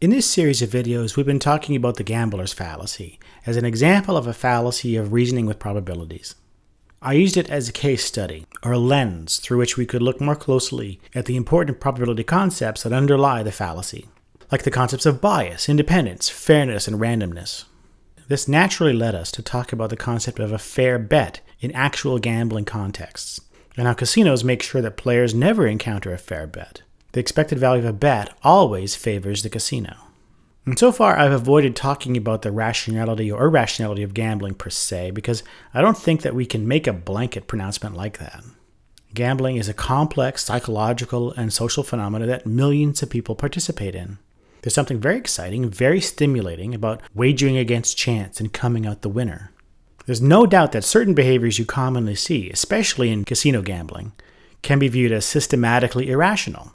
In this series of videos, we've been talking about the gambler's fallacy as an example of a fallacy of reasoning with probabilities. I used it as a case study, or a lens through which we could look more closely at the important probability concepts that underlie the fallacy, like the concepts of bias, independence, fairness, and randomness. This naturally led us to talk about the concept of a fair bet in actual gambling contexts, and how casinos make sure that players never encounter a fair bet. The expected value of a bet always favors the casino. And so far, I've avoided talking about the rationality or irrationality of gambling per se, because I don't think that we can make a blanket pronouncement like that. Gambling is a complex psychological and social phenomenon that millions of people participate in. There's something very exciting, very stimulating about wagering against chance and coming out the winner. There's no doubt that certain behaviors you commonly see, especially in casino gambling, can be viewed as systematically irrational.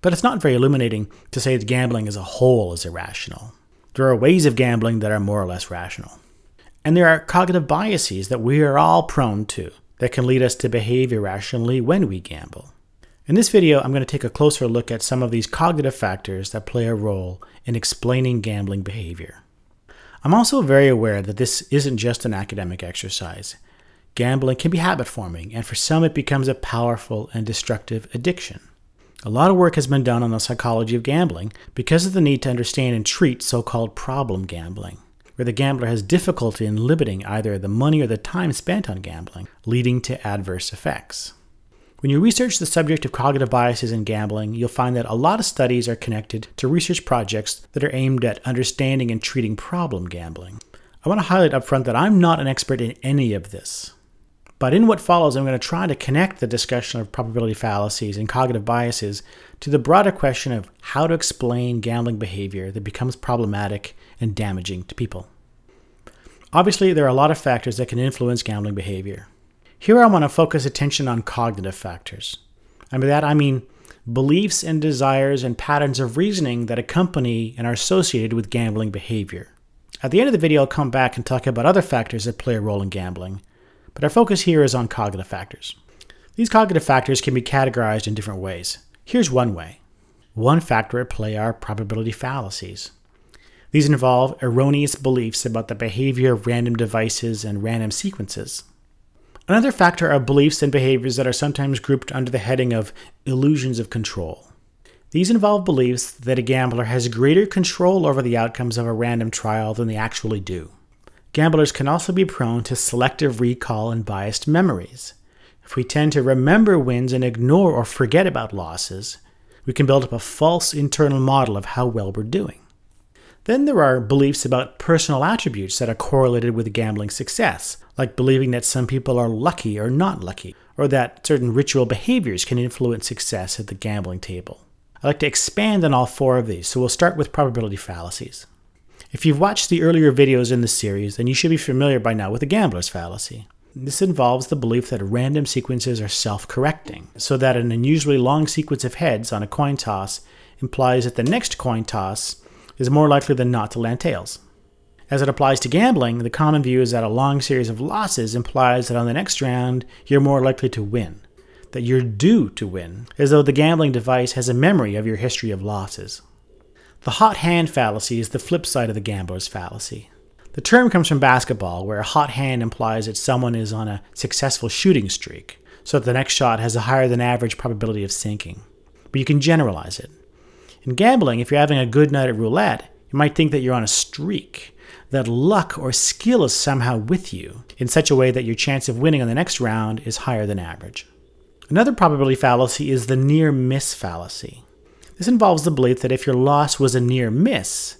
But it's not very illuminating to say that gambling as a whole is irrational. There are ways of gambling that are more or less rational. And there are cognitive biases that we are all prone to that can lead us to behave irrationally when we gamble. In this video, I'm going to take a closer look at some of these cognitive factors that play a role in explaining gambling behavior. I'm also very aware that this isn't just an academic exercise. Gambling can be habit forming, and for some, it becomes a powerful and destructive addiction. A lot of work has been done on the psychology of gambling because of the need to understand and treat so called problem gambling, where the gambler has difficulty in limiting either the money or the time spent on gambling, leading to adverse effects. When you research the subject of cognitive biases in gambling, you'll find that a lot of studies are connected to research projects that are aimed at understanding and treating problem gambling. I want to highlight up front that I'm not an expert in any of this. But in what follows, I'm going to try to connect the discussion of probability fallacies and cognitive biases to the broader question of how to explain gambling behavior that becomes problematic and damaging to people. Obviously, there are a lot of factors that can influence gambling behavior. Here I want to focus attention on cognitive factors. And by that I mean beliefs and desires and patterns of reasoning that accompany and are associated with gambling behavior. At the end of the video, I'll come back and talk about other factors that play a role in gambling, but our focus here is on cognitive factors. These cognitive factors can be categorized in different ways. Here's one way. One factor at play are probability fallacies. These involve erroneous beliefs about the behavior of random devices and random sequences. Another factor are beliefs and behaviors that are sometimes grouped under the heading of illusions of control. These involve beliefs that a gambler has greater control over the outcomes of a random trial than they actually do. Gamblers can also be prone to selective recall and biased memories. If we tend to remember wins and ignore or forget about losses, we can build up a false internal model of how well we're doing. Then there are beliefs about personal attributes that are correlated with gambling success, like believing that some people are lucky or not lucky, or that certain ritual behaviors can influence success at the gambling table. I'd like to expand on all four of these, so we'll start with probability fallacies. If you've watched the earlier videos in this series, then you should be familiar by now with the gambler's fallacy. This involves the belief that random sequences are self-correcting, so that an unusually long sequence of heads on a coin toss implies that the next coin toss is more likely than not to land tails. As it applies to gambling, the common view is that a long series of losses implies that on the next round you're more likely to win, that you're due to win, as though the gambling device has a memory of your history of losses. The hot hand fallacy is the flip side of the gambler's fallacy. The term comes from basketball, where a hot hand implies that someone is on a successful shooting streak, so that the next shot has a higher than average probability of sinking. But you can generalize it. In gambling, if you're having a good night at roulette, you might think that you're on a streak, that luck or skill is somehow with you, in such a way that your chance of winning on the next round is higher than average. Another probability fallacy is the near miss fallacy. This involves the belief that if your loss was a near miss,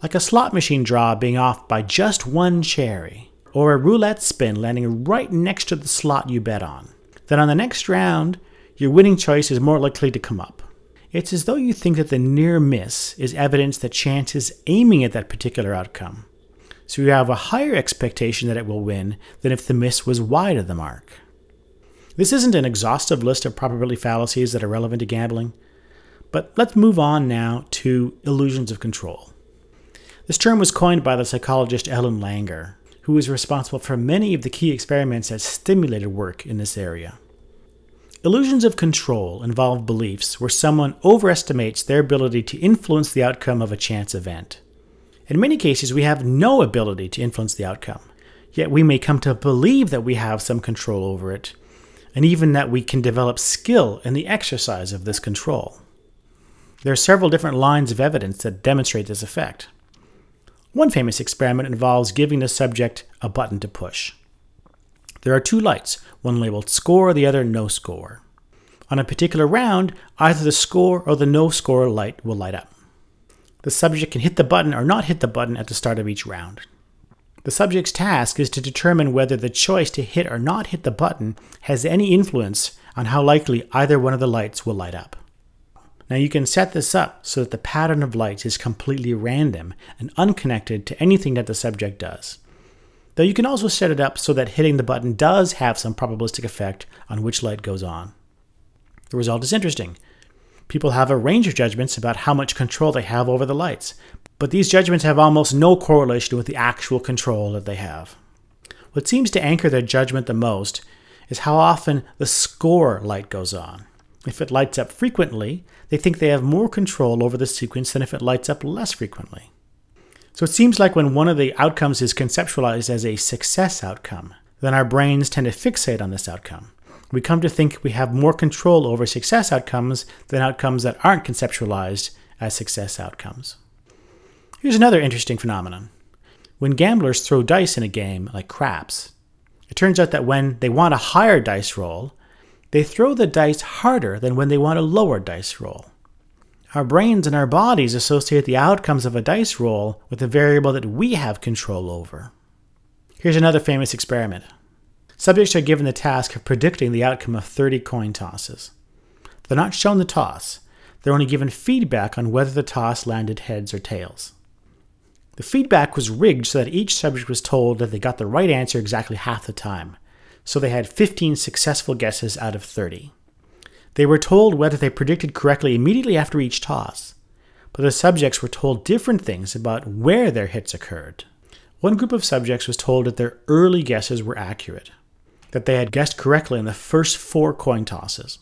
like a slot machine draw being off by just one cherry, or a roulette spin landing right next to the slot you bet on, then on the next round, your winning choice is more likely to come up. It's as though you think that the near miss is evidence that chance is aiming at that particular outcome. So you have a higher expectation that it will win than if the miss was wide of the mark. This isn't an exhaustive list of probability fallacies that are relevant to gambling, but let's move on now to illusions of control. This term was coined by the psychologist Ellen Langer, who was responsible for many of the key experiments that stimulated work in this area. Illusions of control involve beliefs where someone overestimates their ability to influence the outcome of a chance event. In many cases, we have no ability to influence the outcome, yet we may come to believe that we have some control over it, and even that we can develop skill in the exercise of this control. There are several different lines of evidence that demonstrate this effect. One famous experiment involves giving the subject a button to push. There are two lights, one labeled score, the other no score. On a particular round, either the score or the no score light will light up. The subject can hit the button or not hit the button at the start of each round. The subject's task is to determine whether the choice to hit or not hit the button has any influence on how likely either one of the lights will light up. Now you can set this up so that the pattern of lights is completely random and unconnected to anything that the subject does. Though you can also set it up so that hitting the button does have some probabilistic effect on which light goes on. The result is interesting. People have a range of judgments about how much control they have over the lights, but these judgments have almost no correlation with the actual control that they have. What seems to anchor their judgment the most is how often the score light goes on. If it lights up frequently, they think they have more control over the sequence than if it lights up less frequently. So it seems like when one of the outcomes is conceptualized as a success outcome, then our brains tend to fixate on this outcome. We come to think we have more control over success outcomes than outcomes that aren't conceptualized as success outcomes. Here's another interesting phenomenon. When gamblers throw dice in a game like craps, it turns out that when they want a higher dice roll, they throw the dice harder than when they want a lower dice roll. Our brains and our bodies associate the outcomes of a dice roll with a variable that we have control over. Here's another famous experiment. Subjects are given the task of predicting the outcome of 30 coin tosses. They're not shown the toss, they're only given feedback on whether the toss landed heads or tails. The feedback was rigged so that each subject was told that they got the right answer exactly half the time, so they had 15 successful guesses out of 30. They were told whether they predicted correctly immediately after each toss, but the subjects were told different things about where their hits occurred. One group of subjects was told that their early guesses were accurate, that they had guessed correctly in the first four coin tosses.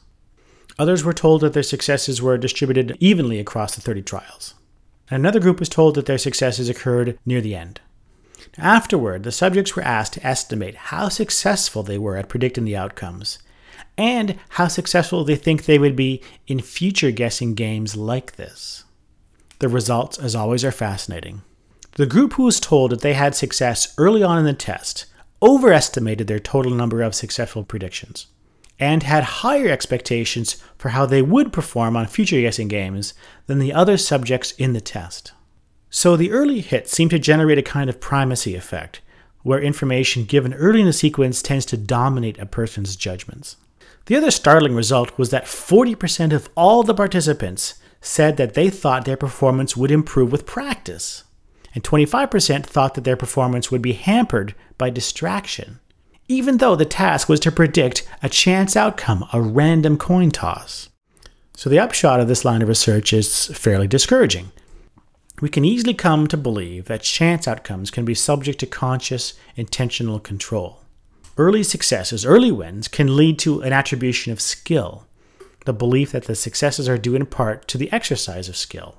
Others were told that their successes were distributed evenly across the 30 trials. Another group was told that their successes occurred near the end. Afterward, the subjects were asked to estimate how successful they were at predicting the outcomes and how successful they think they would be in future guessing games like this. The results, as always, are fascinating. The group who was told that they had success early on in the test overestimated their total number of successful predictions and had higher expectations for how they would perform on future guessing games than the other subjects in the test. So the early hits seem to generate a kind of primacy effect, where information given early in the sequence tends to dominate a person's judgments. The other startling result was that 40% of all the participants said that they thought their performance would improve with practice, and 25% thought that their performance would be hampered by distraction, even though the task was to predict a chance outcome, a random coin toss. So the upshot of this line of research is fairly discouraging. We can easily come to believe that chance outcomes can be subject to conscious, intentional control. Early successes, early wins, can lead to an attribution of skill, the belief that the successes are due in part to the exercise of skill.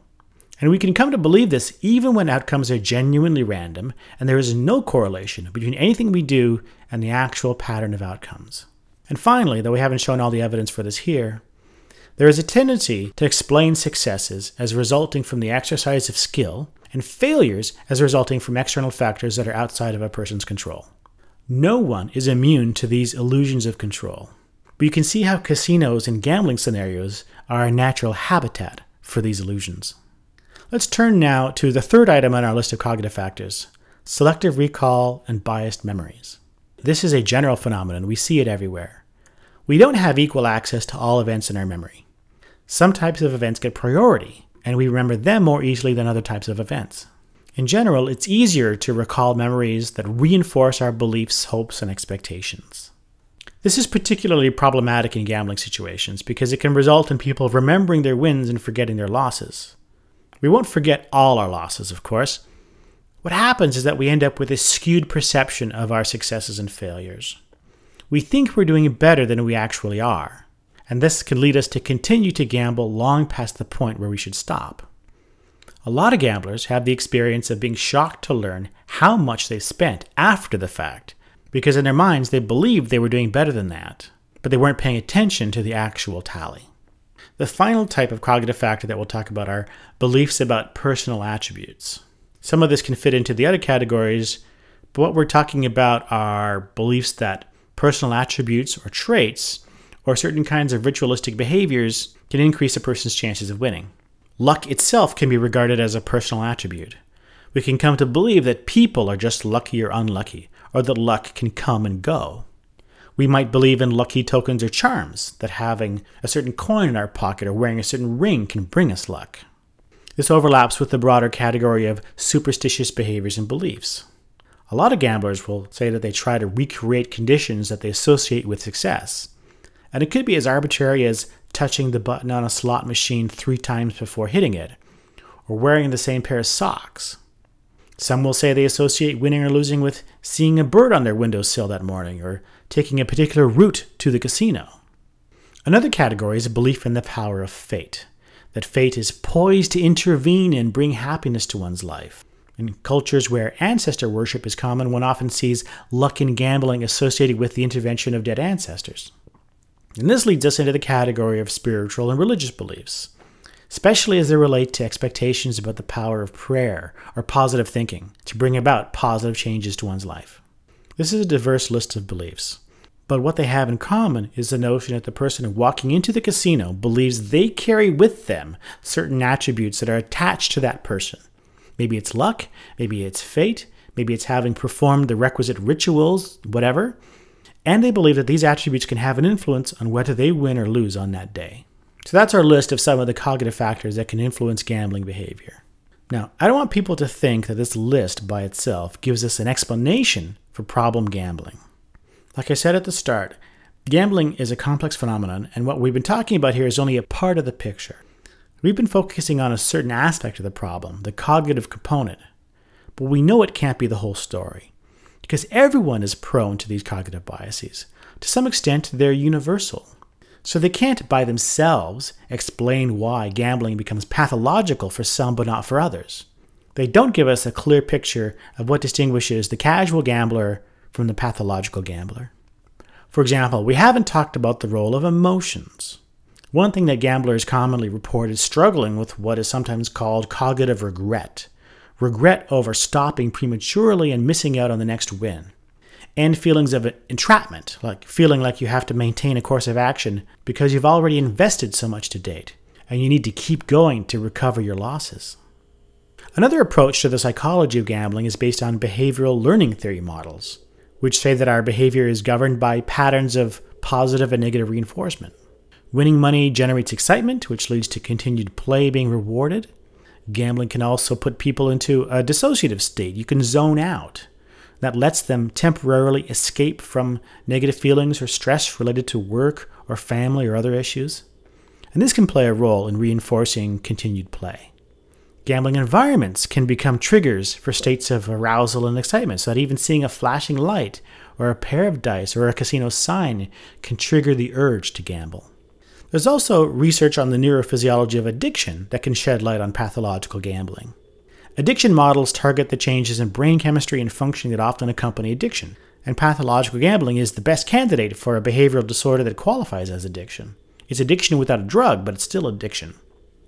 And we can come to believe this even when outcomes are genuinely random and there is no correlation between anything we do and the actual pattern of outcomes. And finally, though we haven't shown all the evidence for this here, there is a tendency to explain successes as resulting from the exercise of skill and failures as resulting from external factors that are outside of a person's control. No one is immune to these illusions of control. But you can see how casinos and gambling scenarios are a natural habitat for these illusions. Let's turn now to the third item on our list of cognitive factors selective recall and biased memories. This is a general phenomenon, we see it everywhere. We don't have equal access to all events in our memory. Some types of events get priority, and we remember them more easily than other types of events. In general, it's easier to recall memories that reinforce our beliefs, hopes, and expectations. This is particularly problematic in gambling situations because it can result in people remembering their wins and forgetting their losses. We won't forget all our losses, of course. What happens is that we end up with a skewed perception of our successes and failures. We think we're doing better than we actually are, and this can lead us to continue to gamble long past the point where we should stop. A lot of gamblers have the experience of being shocked to learn how much they spent after the fact, because in their minds they believed they were doing better than that, but they weren't paying attention to the actual tally. The final type of cognitive factor that we'll talk about are beliefs about personal attributes. Some of this can fit into the other categories, but what we're talking about are beliefs that personal attributes or traits or certain kinds of ritualistic behaviors can increase a person's chances of winning. Luck itself can be regarded as a personal attribute. We can come to believe that people are just lucky or unlucky, or that luck can come and go. We might believe in lucky tokens or charms, that having a certain coin in our pocket or wearing a certain ring can bring us luck. This overlaps with the broader category of superstitious behaviors and beliefs. A lot of gamblers will say that they try to recreate conditions that they associate with success. And it could be as arbitrary as touching the button on a slot machine three times before hitting it, or wearing the same pair of socks. Some will say they associate winning or losing with seeing a bird on their windowsill that morning, or taking a particular route to the casino. Another category is a belief in the power of fate, that fate is poised to intervene and bring happiness to one's life. In cultures where ancestor worship is common, one often sees luck in gambling associated with the intervention of dead ancestors. And this leads us into the category of spiritual and religious beliefs, especially as they relate to expectations about the power of prayer or positive thinking to bring about positive changes to one's life. This is a diverse list of beliefs, but what they have in common is the notion that the person walking into the casino believes they carry with them certain attributes that are attached to that person. Maybe it's luck, maybe it's fate, maybe it's having performed the requisite rituals, whatever, and they believe that these attributes can have an influence on whether they win or lose on that day. So that's our list of some of the cognitive factors that can influence gambling behavior. Now, I don't want people to think that this list by itself gives us an explanation for problem gambling. Like I said at the start, gambling is a complex phenomenon, and what we've been talking about here is only a part of the picture. We've been focusing on a certain aspect of the problem, the cognitive component, but we know it can't be the whole story because everyone is prone to these cognitive biases. To some extent, they're universal. So they can't by themselves explain why gambling becomes pathological for some but not for others. They don't give us a clear picture of what distinguishes the casual gambler from the pathological gambler. For example, we haven't talked about the role of emotions. One thing that gamblers commonly report is struggling with what is sometimes called cognitive regret, regret over stopping prematurely and missing out on the next win, and feelings of entrapment, like feeling like you have to maintain a course of action because you've already invested so much to date, and you need to keep going to recover your losses. Another approach to the psychology of gambling is based on behavioral learning theory models, which say that our behavior is governed by patterns of positive and negative reinforcement. Winning money generates excitement, which leads to continued play being rewarded, Gambling can also put people into a dissociative state. You can zone out. That lets them temporarily escape from negative feelings or stress related to work or family or other issues. And this can play a role in reinforcing continued play. Gambling environments can become triggers for states of arousal and excitement, so that even seeing a flashing light or a pair of dice or a casino sign can trigger the urge to gamble. There's also research on the neurophysiology of addiction that can shed light on pathological gambling. Addiction models target the changes in brain chemistry and functioning that often accompany addiction, and pathological gambling is the best candidate for a behavioral disorder that qualifies as addiction. It's addiction without a drug, but it's still addiction.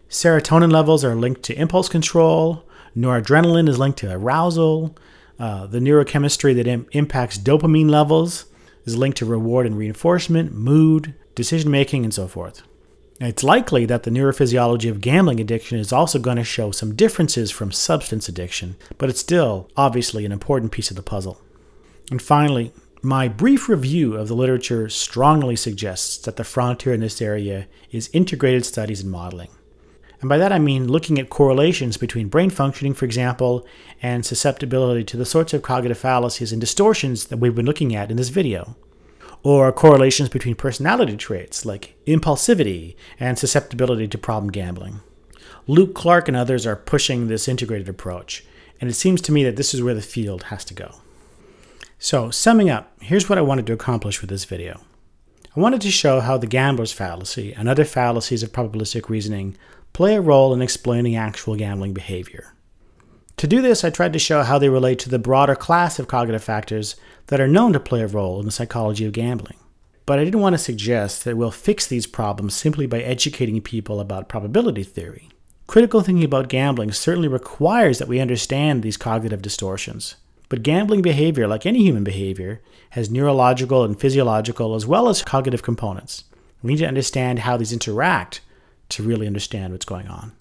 Serotonin levels are linked to impulse control, noradrenaline is linked to arousal, uh, the neurochemistry that Im- impacts dopamine levels is linked to reward and reinforcement, mood, decision making, and so forth. It's likely that the neurophysiology of gambling addiction is also going to show some differences from substance addiction, but it's still obviously an important piece of the puzzle. And finally, my brief review of the literature strongly suggests that the frontier in this area is integrated studies and modeling. And by that I mean looking at correlations between brain functioning, for example, and susceptibility to the sorts of cognitive fallacies and distortions that we've been looking at in this video or correlations between personality traits like impulsivity and susceptibility to problem gambling. Luke Clark and others are pushing this integrated approach, and it seems to me that this is where the field has to go. So, summing up, here's what I wanted to accomplish with this video. I wanted to show how the gambler's fallacy and other fallacies of probabilistic reasoning play a role in explaining actual gambling behavior. To do this, I tried to show how they relate to the broader class of cognitive factors that are known to play a role in the psychology of gambling. But I didn't want to suggest that we'll fix these problems simply by educating people about probability theory. Critical thinking about gambling certainly requires that we understand these cognitive distortions. But gambling behavior, like any human behavior, has neurological and physiological as well as cognitive components. We need to understand how these interact to really understand what's going on.